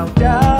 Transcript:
self-doubt